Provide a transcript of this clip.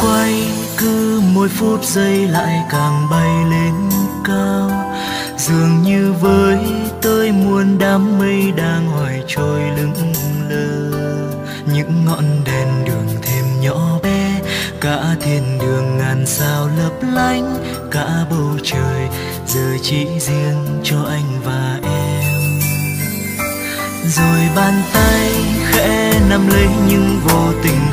quay, cứ mỗi phút giây lại càng bay lên cao. Dường như với tôi muôn đám mây đang hoài trôi lững lờ những ngọn đèn đường thêm nhỏ bé, cả thiên đường ngàn sao lấp lánh, cả bầu trời giờ chỉ riêng cho anh và em. Rồi bàn tay khẽ nắm lấy những vô tình